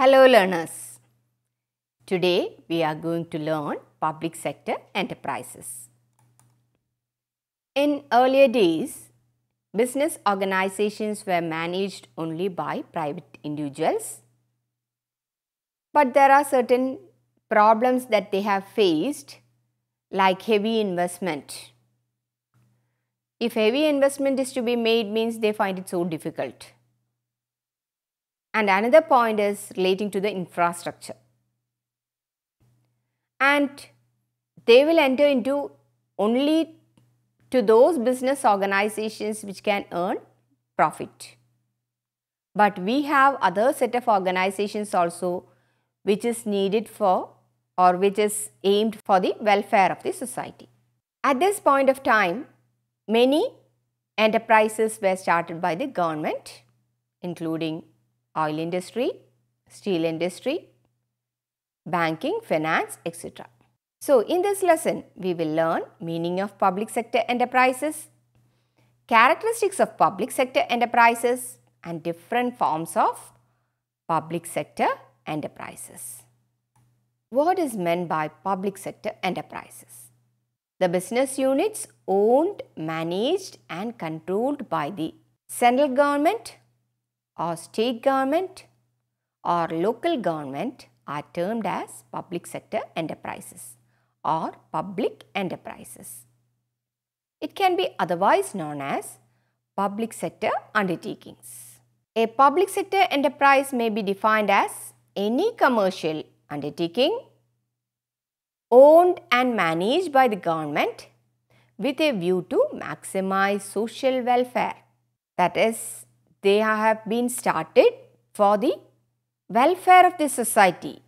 Hello learners. Today we are going to learn public sector enterprises. In earlier days, business organizations were managed only by private individuals. But there are certain problems that they have faced like heavy investment. If heavy investment is to be made means they find it so difficult. And another point is relating to the infrastructure. And they will enter into only to those business organizations which can earn profit. But we have other set of organizations also which is needed for or which is aimed for the welfare of the society. At this point of time, many enterprises were started by the government including oil industry, steel industry, banking, finance, etc. So, in this lesson, we will learn meaning of public sector enterprises, characteristics of public sector enterprises and different forms of public sector enterprises. What is meant by public sector enterprises? The business units owned, managed and controlled by the central government or state government or local government are termed as public sector enterprises or public enterprises. It can be otherwise known as public sector undertakings. A public sector enterprise may be defined as any commercial undertaking owned and managed by the government with a view to maximize social welfare. That is, they have been started for the welfare of the society.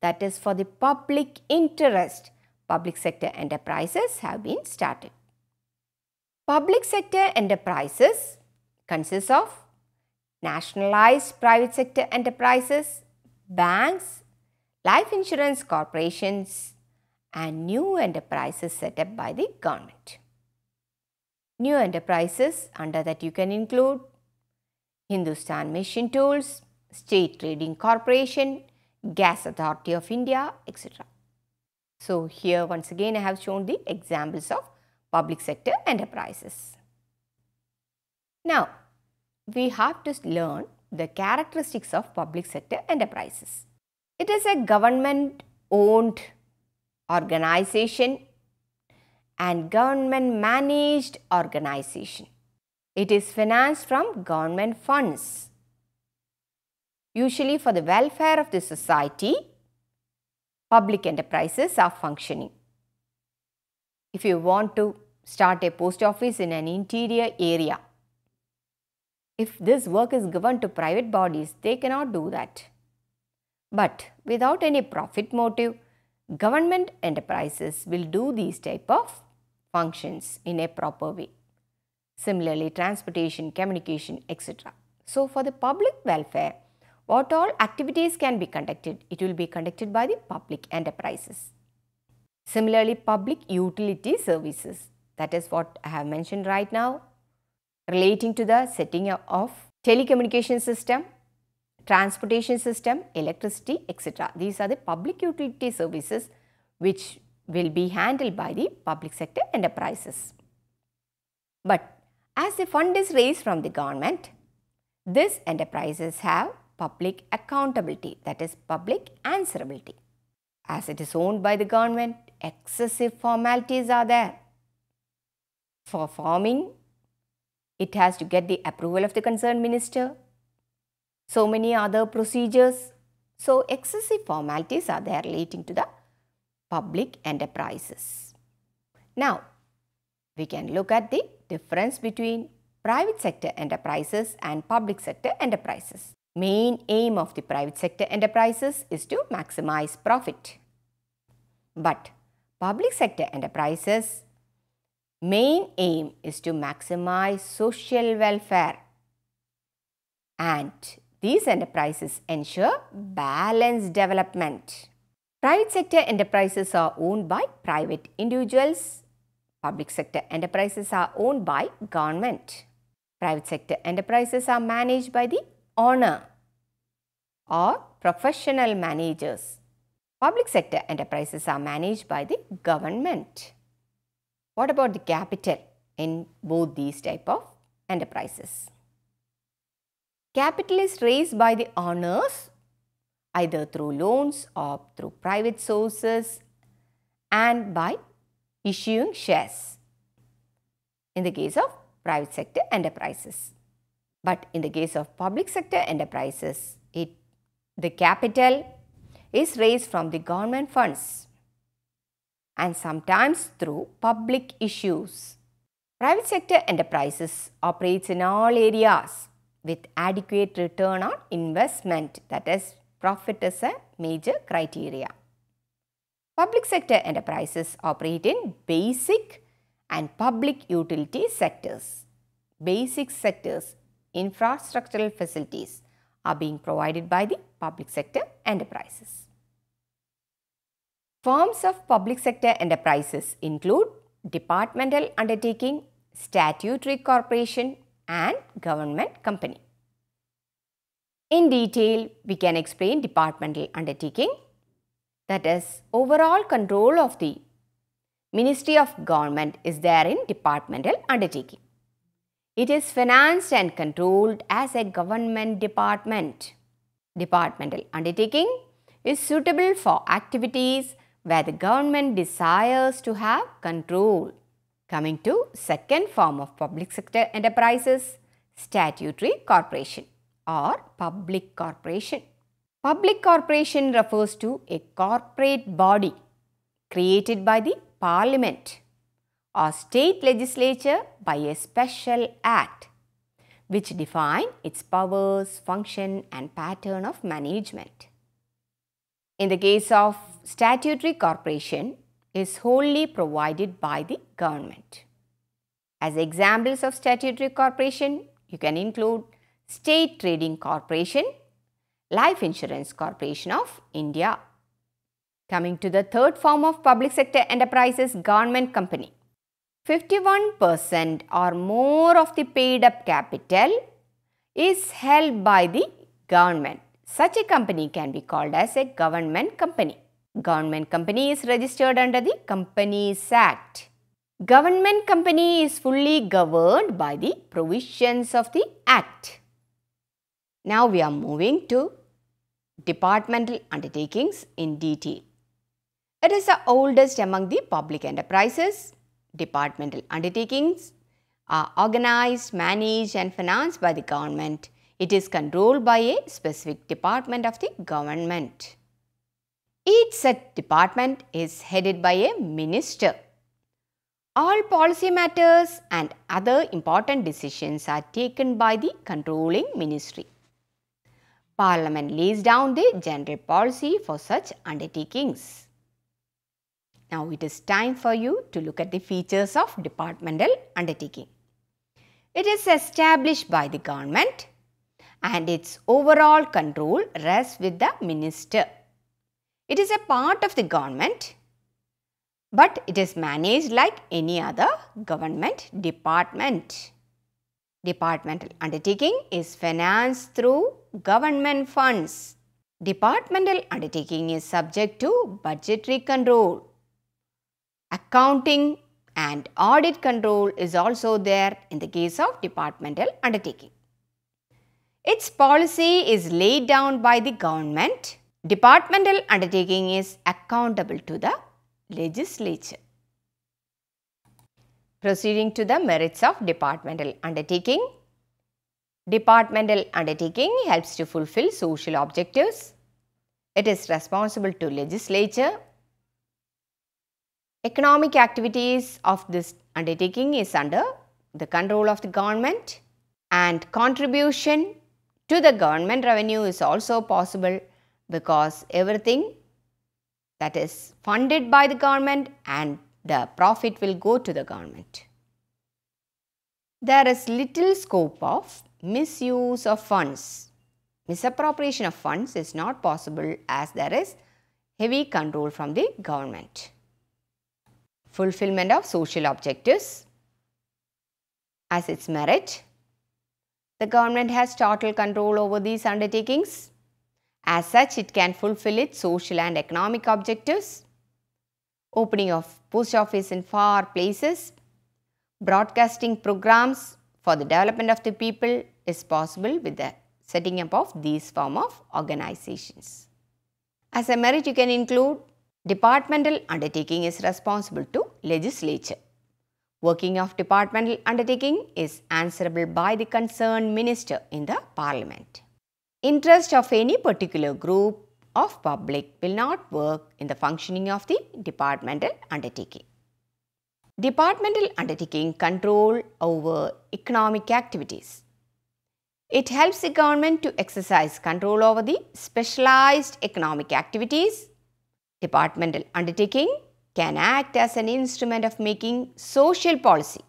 That is, for the public interest, public sector enterprises have been started. Public sector enterprises consist of nationalized private sector enterprises, banks, life insurance corporations, and new enterprises set up by the government. New enterprises under that you can include Hindustan Machine Tools, State Trading Corporation, Gas Authority of India, etc. So, here once again I have shown the examples of public sector enterprises. Now, we have to learn the characteristics of public sector enterprises. It is a government owned organization and government managed organization. It is financed from government funds. Usually for the welfare of the society, public enterprises are functioning. If you want to start a post office in an interior area, if this work is given to private bodies, they cannot do that. But without any profit motive, government enterprises will do these type of functions in a proper way. Similarly, transportation, communication, etc. So, for the public welfare, what all activities can be conducted? It will be conducted by the public enterprises. Similarly, public utility services, that is what I have mentioned right now, relating to the setting up of telecommunication system, transportation system, electricity, etc. These are the public utility services which will be handled by the public sector enterprises. But as the fund is raised from the government, these enterprises have public accountability that is public answerability. As it is owned by the government, excessive formalities are there. For forming, it has to get the approval of the concerned minister, so many other procedures. So, excessive formalities are there relating to the public enterprises. Now, we can look at the difference between private sector enterprises and public sector enterprises. Main aim of the private sector enterprises is to maximize profit. But public sector enterprises main aim is to maximize social welfare and these enterprises ensure balanced development. Private sector enterprises are owned by private individuals. Public sector enterprises are owned by government. Private sector enterprises are managed by the owner. or professional managers. Public sector enterprises are managed by the government. What about the capital in both these type of enterprises? Capital is raised by the owners either through loans or through private sources and by issuing shares in the case of private sector enterprises. But in the case of public sector enterprises, it, the capital is raised from the government funds and sometimes through public issues. Private sector enterprises operates in all areas with adequate return on investment that is profit is a major criteria. Public sector enterprises operate in basic and public utility sectors. Basic sectors, infrastructural facilities are being provided by the public sector enterprises. Forms of public sector enterprises include departmental undertaking, statutory corporation and government company. In detail, we can explain departmental undertaking that is overall control of the Ministry of Government is there in departmental undertaking. It is financed and controlled as a government department. Departmental undertaking is suitable for activities where the government desires to have control. Coming to second form of public sector enterprises, statutory corporation or public corporation. Public corporation refers to a corporate body created by the parliament or state legislature by a special act which define its powers, function and pattern of management. In the case of statutory corporation is wholly provided by the government. As examples of statutory corporation, you can include State Trading Corporation, Life Insurance Corporation of India. Coming to the third form of public sector enterprises, government company. 51% or more of the paid up capital is held by the government. Such a company can be called as a government company. Government company is registered under the Companies Act. Government company is fully governed by the provisions of the Act. Now we are moving to departmental undertakings in detail. It is the oldest among the public enterprises. Departmental undertakings are organized, managed and financed by the government. It is controlled by a specific department of the government. Each such department is headed by a minister. All policy matters and other important decisions are taken by the controlling ministry. Parliament lays down the general policy for such undertakings. Now it is time for you to look at the features of departmental undertaking. It is established by the government and its overall control rests with the minister. It is a part of the government but it is managed like any other government department. Departmental undertaking is financed through government funds. Departmental undertaking is subject to budgetary control. Accounting and audit control is also there in the case of departmental undertaking. Its policy is laid down by the government. Departmental undertaking is accountable to the legislature. Proceeding to the merits of departmental undertaking. Departmental undertaking helps to fulfill social objectives. It is responsible to legislature. Economic activities of this undertaking is under the control of the government and contribution to the government revenue is also possible because everything that is funded by the government and the profit will go to the government. There is little scope of misuse of funds. Misappropriation of funds is not possible as there is heavy control from the government. Fulfillment of social objectives as its merit. The government has total control over these undertakings As such, it can fulfill its social and economic objectives. Opening of post office in far places, broadcasting programs for the development of the people is possible with the setting up of these form of organizations. As a merit, you can include departmental undertaking is responsible to legislature. Working of departmental undertaking is answerable by the concerned minister in the parliament. Interest of any particular group of public will not work in the functioning of the departmental undertaking. Departmental undertaking control over economic activities. It helps the government to exercise control over the specialized economic activities. Departmental undertaking can act as an instrument of making social policy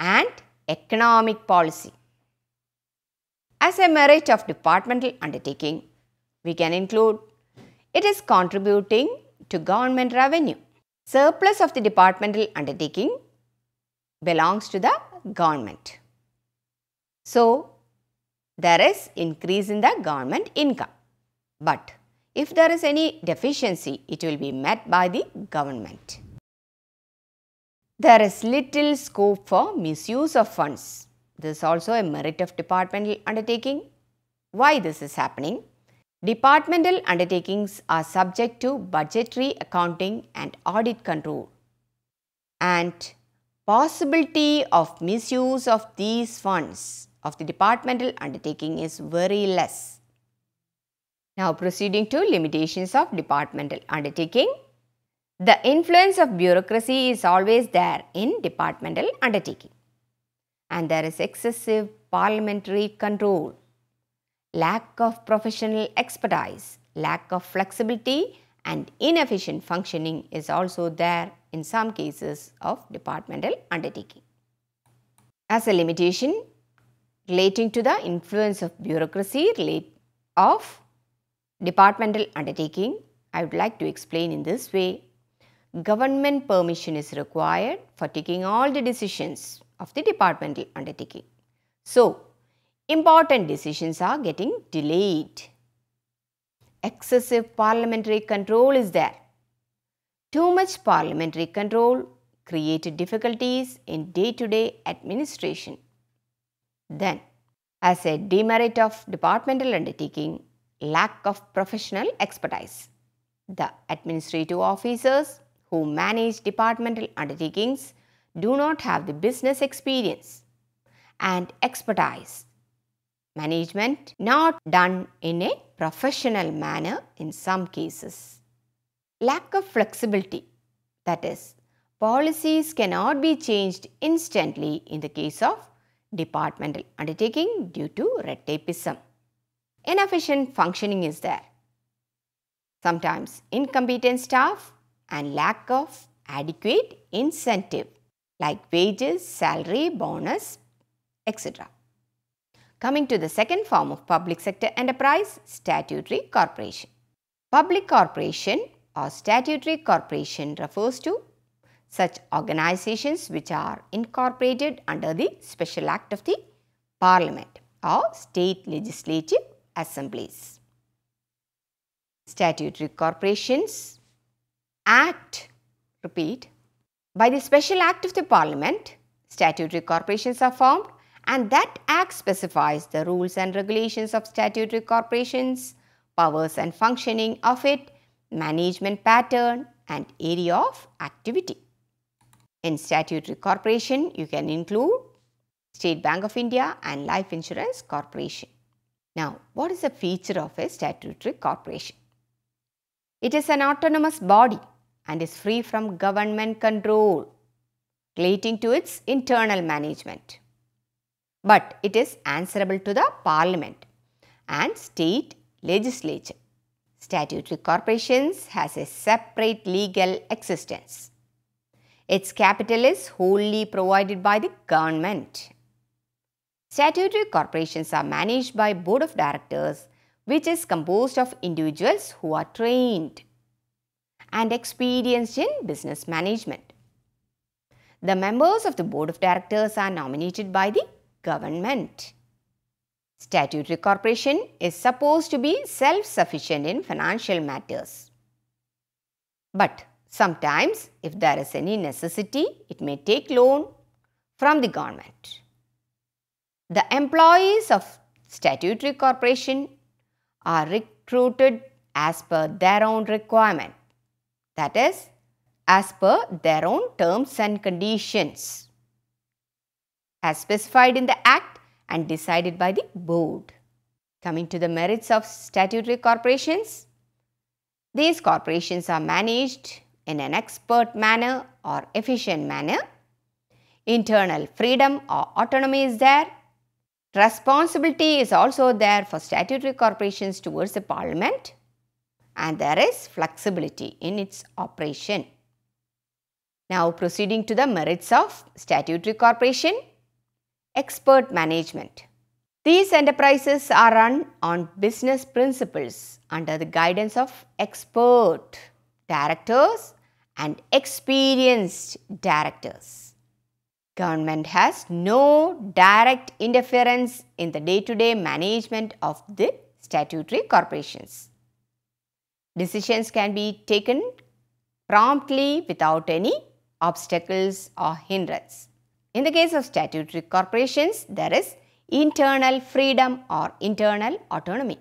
and economic policy. As a merit of departmental undertaking, we can include it is contributing to government revenue. Surplus of the departmental undertaking belongs to the government. So, there is increase in the government income. But if there is any deficiency, it will be met by the government. There is little scope for misuse of funds. This is also a merit of departmental undertaking. Why this is happening? Departmental undertakings are subject to budgetary accounting and audit control. And possibility of misuse of these funds of the departmental undertaking is very less. Now proceeding to limitations of departmental undertaking. The influence of bureaucracy is always there in departmental undertaking and there is excessive parliamentary control lack of professional expertise, lack of flexibility and inefficient functioning is also there in some cases of departmental undertaking. As a limitation relating to the influence of bureaucracy relate of departmental undertaking, I would like to explain in this way. Government permission is required for taking all the decisions of the departmental undertaking. So, important decisions are getting delayed. Excessive parliamentary control is there. Too much parliamentary control created difficulties in day-to-day -day administration. Then, as a demerit of departmental undertaking, lack of professional expertise. The administrative officers who manage departmental undertakings do not have the business experience and expertise management not done in a professional manner in some cases. Lack of flexibility, that is, policies cannot be changed instantly in the case of departmental undertaking due to red tapeism. Inefficient functioning is there. Sometimes incompetent staff and lack of adequate incentive like wages, salary, bonus, etc. Coming to the second form of public sector enterprise, statutory corporation. Public corporation or statutory corporation refers to such organizations which are incorporated under the special act of the parliament or state legislative assemblies. Statutory corporations act, repeat, by the special act of the parliament, statutory corporations are formed and that act specifies the rules and regulations of statutory corporations, powers and functioning of it, management pattern and area of activity. In statutory corporation, you can include State Bank of India and Life Insurance Corporation. Now, what is the feature of a statutory corporation? It is an autonomous body and is free from government control relating to its internal management but it is answerable to the parliament and state legislature. Statutory corporations has a separate legal existence. Its capital is wholly provided by the government. Statutory corporations are managed by board of directors which is composed of individuals who are trained and experienced in business management. The members of the board of directors are nominated by the government. Statutory corporation is supposed to be self-sufficient in financial matters. But sometimes if there is any necessity, it may take loan from the government. The employees of statutory corporation are recruited as per their own requirement. That is, as per their own terms and conditions as specified in the Act and decided by the board. Coming to the merits of statutory corporations, these corporations are managed in an expert manner or efficient manner. Internal freedom or autonomy is there. Responsibility is also there for statutory corporations towards the parliament and there is flexibility in its operation. Now proceeding to the merits of statutory corporation, expert management. These enterprises are run on business principles under the guidance of expert directors and experienced directors. Government has no direct interference in the day-to-day -day management of the statutory corporations. Decisions can be taken promptly without any obstacles or hindrance. In the case of statutory corporations, there is internal freedom or internal autonomy.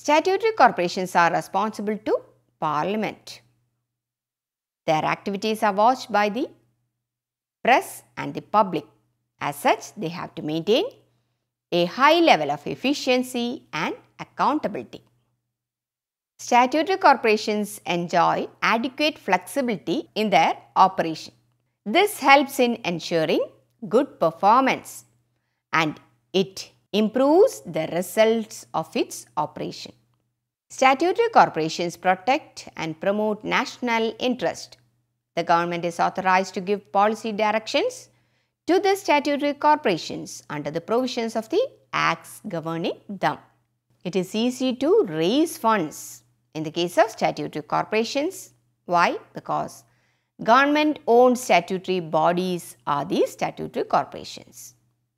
Statutory corporations are responsible to Parliament. Their activities are watched by the press and the public. As such, they have to maintain a high level of efficiency and accountability. Statutory corporations enjoy adequate flexibility in their operation. This helps in ensuring good performance and it improves the results of its operation. Statutory corporations protect and promote national interest. The government is authorized to give policy directions to the statutory corporations under the provisions of the acts governing them. It is easy to raise funds in the case of statutory corporations. Why? Because government owned statutory bodies are the statutory corporations.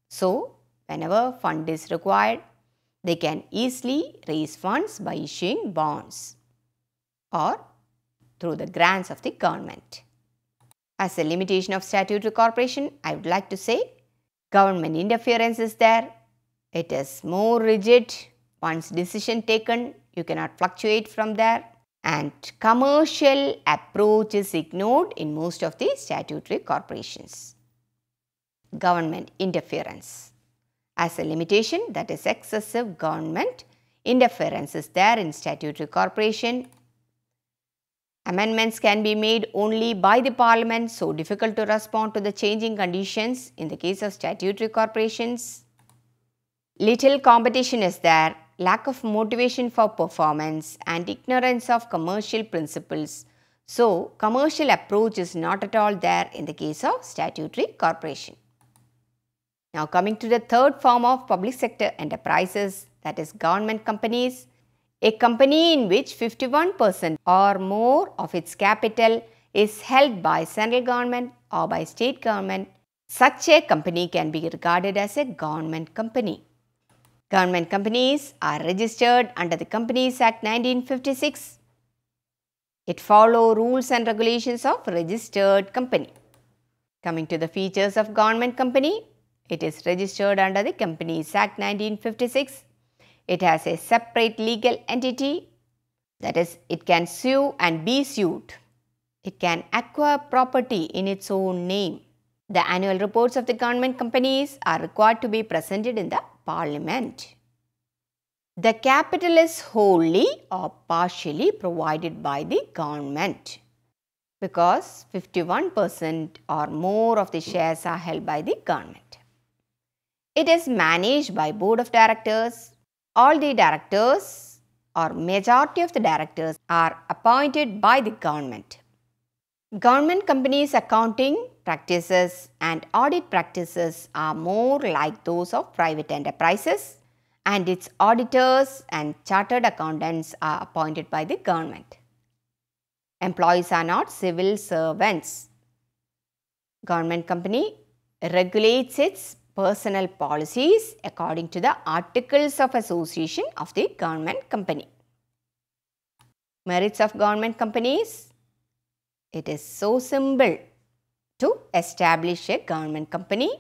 So, whenever fund is required, they can easily raise funds by issuing bonds or through the grants of the government. As a limitation of statutory corporation, I would like to say government interference is there. It is more rigid. Once decision taken, you cannot fluctuate from there and commercial approach is ignored in most of the statutory corporations. Government interference. As a limitation that is excessive government interference is there in statutory corporation. Amendments can be made only by the parliament so difficult to respond to the changing conditions in the case of statutory corporations. Little competition is there lack of motivation for performance and ignorance of commercial principles. So, commercial approach is not at all there in the case of statutory corporation. Now coming to the third form of public sector enterprises that is government companies. A company in which 51% or more of its capital is held by central government or by state government, such a company can be regarded as a government company. Government companies are registered under the Companies Act 1956. It follow rules and regulations of registered company. Coming to the features of government company, it is registered under the Companies Act 1956. It has a separate legal entity that is it can sue and be sued. It can acquire property in its own name. The annual reports of the government companies are required to be presented in the parliament. The capital is wholly or partially provided by the government because 51% or more of the shares are held by the government. It is managed by board of directors. All the directors or majority of the directors are appointed by the government. Government companies accounting practices and audit practices are more like those of private enterprises and its auditors and chartered accountants are appointed by the government. Employees are not civil servants. Government company regulates its personal policies according to the Articles of Association of the government company. Merits of government companies It is so simple to establish a government company.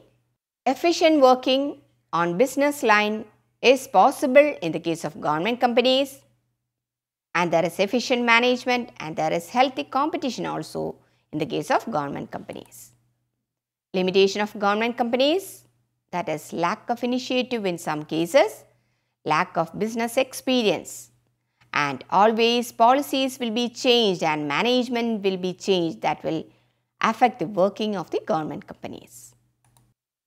Efficient working on business line is possible in the case of government companies and there is efficient management and there is healthy competition also in the case of government companies. Limitation of government companies that is lack of initiative in some cases, lack of business experience and always policies will be changed and management will be changed that will affect the working of the government companies.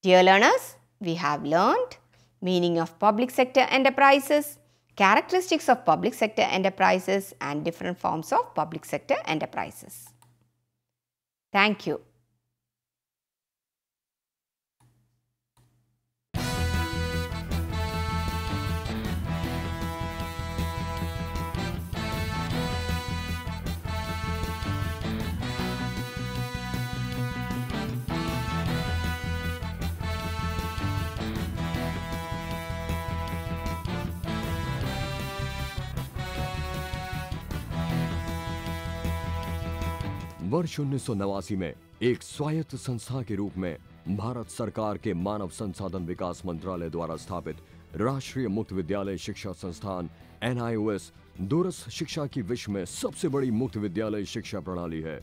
Dear learners, we have learned meaning of public sector enterprises, characteristics of public sector enterprises and different forms of public sector enterprises. Thank you. वर्ष उन्नीस में एक स्वायत्त संस्था के रूप में भारत सरकार के मानव संसाधन विकास मंत्रालय द्वारा स्थापित राष्ट्रीय मुक्त विद्यालय शिक्षा संस्थान, एनआईओएस, दूरस्थ शिक्षा की विश्व में सबसे बड़ी मुक्त विद्यालय शिक्षा प्रणाली है।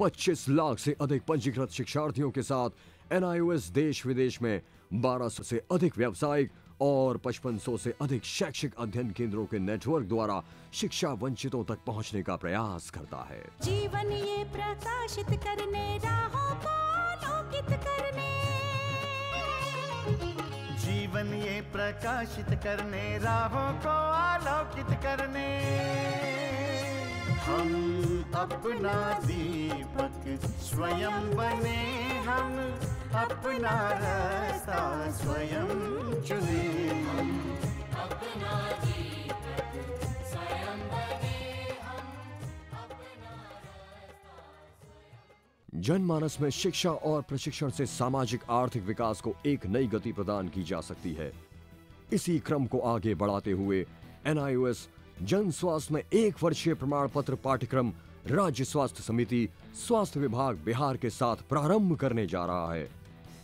25 लाख से अधिक पंजीकृत शिक्षार्थियों के साथ एनआईओएस देश विदेश में 1200 से अधिक व्यावसायिक और 5500 से अधिक शैक्षिक अध्ययन केंद्रों के नेटवर्क द्वारा शिक्षा वंचितों तक पहुँचने का प्रयास करता है। जीवन ये प्रकाशित करने, राहों को करने। जीवन ये प्रकाशित करने, राहों को आलोकित करने। हम अपना दीपक स्वयं बने हम अपना रास्ता स्वयं चुने। जनमानस में शिक्षा और प्रशिक्षण से सामाजिक आर्थिक विकास को एक नई गति प्रदान की जा सकती है। इसी क्रम को आगे बढ़ाते हुए एनआईओएस जन स्वास्थ्य में एक वर्षीय प्रमाण पत्र पाठ्यक्रम राज्य स्वास्थ्य समिति स्वास्थ्य विभाग बिहार के साथ प्रारंभ करने जा रहा है।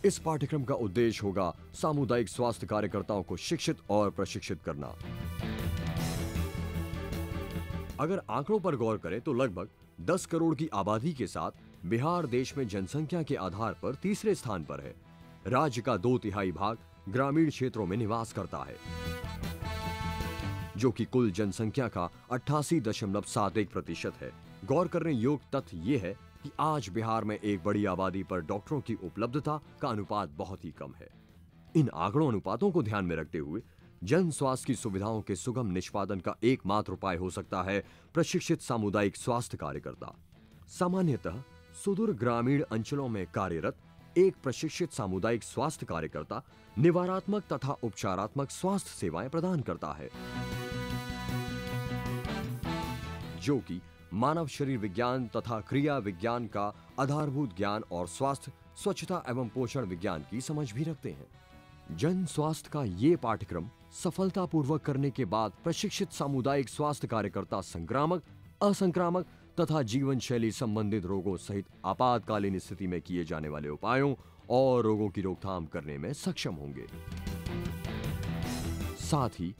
इस पाठ्यक्रम का उद्देश्य होगा सामुदायिक स्वास्थ्य कार्यकर्ताओं को शिक्षित और प्रशिक्षित करना। अगर आंकड़ों पर गौर करें तो लगभग 10 करोड़ की आबादी के साथ बिहार देश में जनसंख्या के आधार पर तीसरे स्थान पर है। राज्य का दो तिहाई भाग ग्रामीण क्षेत्रों में निवास करता है। जो कि कुल जनसंख्या का अट्ठासी दशमलव सात एक प्रतिशत है। गौर करने योग्य तथ्य ये है कि आज बिहार में एक बड़ी आबादी पर डॉक्टरों की उपलब्धता का अनुपात बहुत ही कम है। इन आंकड़ों अनुपातों को ध्यान में रखते हुए जन स्वास्थ्य की सुविधाओं के सुगम निष्पादन का एकमात्र उपाय हो सकता है प्रशिक्षित सामुदायिक स्वास्थ्य कार्यकर्ता। सामान्यतः सुदूर ग्रामीण अंचलों में कार्यरत एक प्रशिक्षित सामुदायिक स्वास्थ्य कार्यकर्ता निवारात्मक तथा उपचारात्मक स्वास्थ्य सेवाएँ प्रदान करता है। जो कि मानव शरीर विज्ञान तथा क्रिया विज्ञान का आधारभूत ज्ञान और स्वास्थ्य, स्वच्छता एवं पोषण विज्ञान की समझ भी रखते हैं। जन स्वास्थ्य का ये पाठ्यक्रम सफलतापूर्वक करने के बाद प्रशिक्षित सामुदायिक स्वास्थ्य कार्यकर्ता संक्रामक, असंक्रामक तथा जीवन शैली संबंधित रोगों सहित आपातकालीन स्थिति में किए जाने वाले उपायों और रोगों की रोकथाम करने में सक्षम होंगे। साथ ही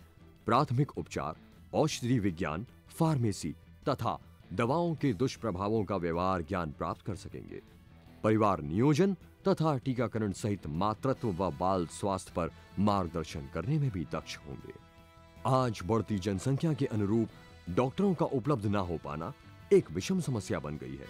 प्राथमिक उपचार, औषधि विज्ञान, फार्मेसी तथा दवाओं के दुष्प्रभावों का व्यवहार ज्ञान प्राप्त कर सकेंगे। परिवार नियोजन तथा टीकाकरण सहित मातृत्व व बाल स्वास्थ्य पर मार्गदर्शन करने में भी दक्ष होंगे। आज बढ़ती जनसंख्या के अनुरूप डॉक्टरों का उपलब्ध ना हो पाना एक विषम समस्या बन गई है।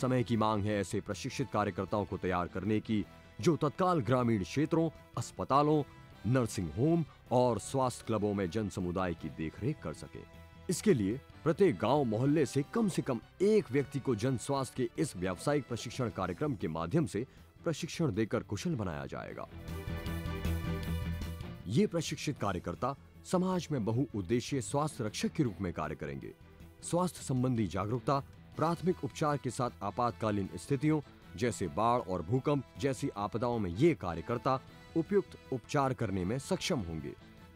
समय की मांग है ऐसे प्रशिक्षित कार्यकर्ताओं को तैयार करने की, जो तत्काल ग्रामीण क्षेत्रों, अस्पतालों नर्सिंग होम और स्वास्थ्य क्लबों में जन समुदाय की देखरेख कर सके। इसके लिए प्रत्येक गाँव मोहल्ले से कम से कम एक व्यक्ति को जन स्वास्थ्य के इस व्यावसायिक प्रशिक्षण कार्यक्रम के माध्यम से प्रशिक्षण देकर कुशल बनाया जाएगा। ये प्रशिक्षित कार्यकर्ता समाज में बहुउद्देशीय स्वास्थ्य रक्षक के रूप में कार्य करेंगे। स्वास्थ्य संबंधी जागरूकता, प्राथमिक उपचार के साथ आपातकालीन स्थितियों जैसे बाढ़ और भूकंप जैसी आपदाओं में ये कार्यकर्ता उपयुक्त उपचार करने में सक्षम होंगे।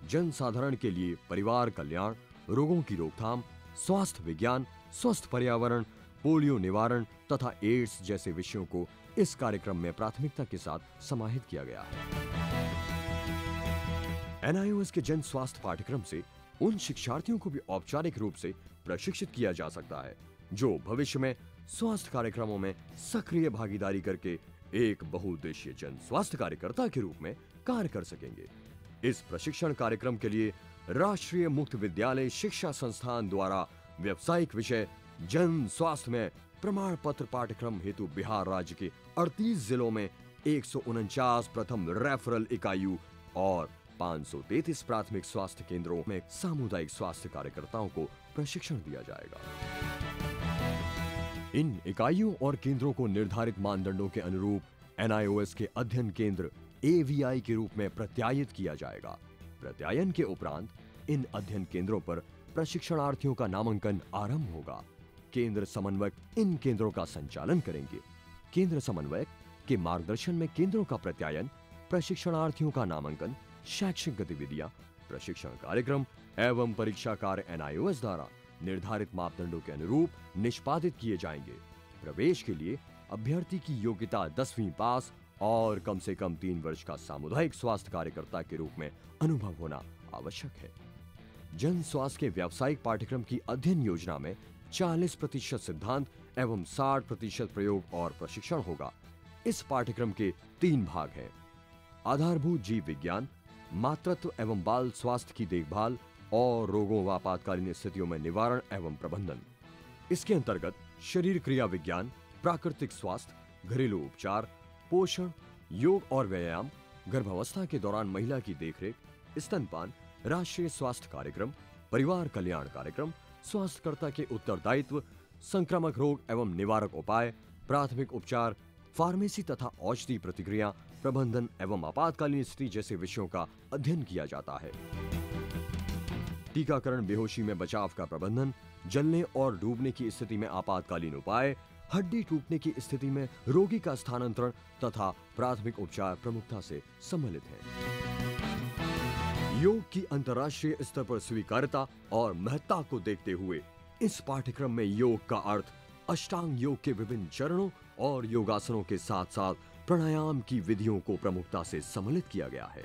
जन साधारण के लिए परिवार कल्याण, रोगों की रोकथाम, स्वास्थ्य विज्ञान, स्वस्थ पर्यावरण, पोलियो निवारण तथा एड्स जैसे विषयों को इस कार्यक्रम में प्राथमिकता के साथ समाहित किया गया। है एनआईओएस के जन स्वास्थ्य पाठ्यक्रम से उन शिक्षार्थियों को भी औपचारिक रूप से प्रशिक्षित किया जा सकता है, जो भविष्य में स्वास्थ्य कार्यक्रमों में सक्रिय भागीदारी करके एक बहुउद्देशीय जन स्वास्थ्य कार्यकर्ता के रूप में कार्य कर सकेंगे। इस प्रशिक्षण कार्यक्रम के लिए राष्ट्रीय मुक्त विद्यालय शिक्षा संस्थान द्वारा व्यावसायिक विषय जन स्वास्थ्य में प्रमाण पत्र पाठ्यक्रम हेतु बिहार राज्य के 38 जिलों में एक सौ उनचास प्रथम रेफरल इकाइयों और 533 प्राथमिक स्वास्थ्य केंद्रों में सामुदायिक स्वास्थ्य कार्यकर्ताओं को प्रशिक्षण दिया जाएगा। इन इकाइयों और केंद्रों को निर्धारित मानदंडों के अनुरूप एनआईओएस के अध्ययन केंद्र एवीआई के रूप में प्रत्यायित किया जाएगा। प्रत्यायन के उपरांत इन अध्ययन केंद्रों पर प्रशिक्षणार्थियों का नामांकन आरंभ होगा। केंद्र समन्वयक इन केंद्रों का संचालन करेंगे। केंद्र समन्वयक के मार्गदर्शन में केंद्रों का प्रत्यायन, प्रशिक्षणार्थियों का नामांकन, शैक्षिक गतिविधियाँ, प्रशिक्षण कार्यक्रम एवं परीक्षा कार्य एनआईओएस द्वारा निर्धारित मापदंडों के अनुरूप निष्पादित किए जाएँगे। प्रवेश के लिए अभ्यर्थी की योग्यता दसवीं पास और कम से कम तीन वर्ष का सामुदायिक स्वास्थ्य कार्यकर्ता के रूप में अनुभव होना आवश्यक है। जन स्वास्थ्य के व्यावसायिक पाठ्यक्रम की अध्ययन योजना में 40 प्रतिशत सिद्धांत एवं 60 प्रतिशत प्रयोग और प्रशिक्षण होगा। इस पाठ्यक्रम के तीन भाग हैं। आधारभूत जीव विज्ञान, मातृत्व एवं बाल स्वास्थ्य की देखभाल और रोगों व आपातकालीन स्थितियों में निवारण एवं प्रबंधन। इसके अंतर्गत शरीर क्रिया विज्ञान, प्राकृतिक स्वास्थ्य, घरेलू उपचार, पोषण, योग और व्यायाम, गर्भावस्था के दौरान महिला की देखरेख, स्तनपान, राष्ट्रीय स्वास्थ्य कार्यक्रम, परिवार कल्याण कार्यक्रम, स्वास्थ्यकर्ता के उत्तरदायित्व, संक्रामक रोग एवं निवारक उपाय, प्राथमिक उपचार, फार्मेसी तथा औषधि प्रतिक्रिया, प्रबंधन एवं आपातकालीन स्थिति जैसे विषयों का अध्ययन किया जाता है। टीकाकरण बेहोशी में बचाव का प्रबंधन, जलने और डूबने की स्थिति में आपातकालीन उपाय, हड्डी टूटने की स्थिति में रोगी का स्थानांतरण तथा प्राथमिक उपचार प्रमुखता से सम्मिलित है। योग की अंतर्राष्ट्रीय स्तर पर स्वीकार्यता और महत्ता को देखते हुए इस पाठ्यक्रम में योग का अर्थ अष्टांग योग के विभिन्न चरणों और योगासनों के साथ साथ प्राणायाम की विधियों को प्रमुखता से सम्मिलित किया गया है।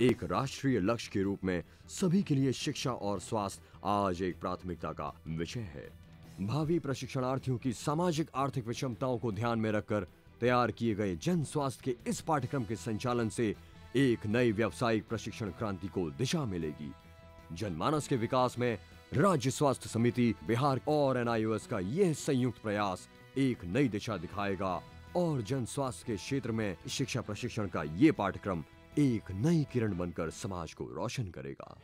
एक राष्ट्रीय लक्ष्य के रूप में सभी के लिए शिक्षा और स्वास्थ्य आज एक प्राथमिकता का विषय है। भावी प्रशिक्षणार्थियों की सामाजिक आर्थिक विषमताओं को ध्यान में रखकर तैयार किए गए जन स्वास्थ्य के इस पाठ्यक्रम के संचालन से एक नई व्यावसायिक प्रशिक्षण क्रांति को दिशा मिलेगी। जनमानस के विकास में राज्य स्वास्थ्य समिति, बिहार और एनआईओएस का यह संयुक्त प्रयास एक नई दिशा दिखाएगा और जन स्वास्थ्य के क्षेत्र में शिक्षा प्रशिक्षण का ये पाठ्यक्रम एक नई किरण बनकर समाज को रोशन करेगा।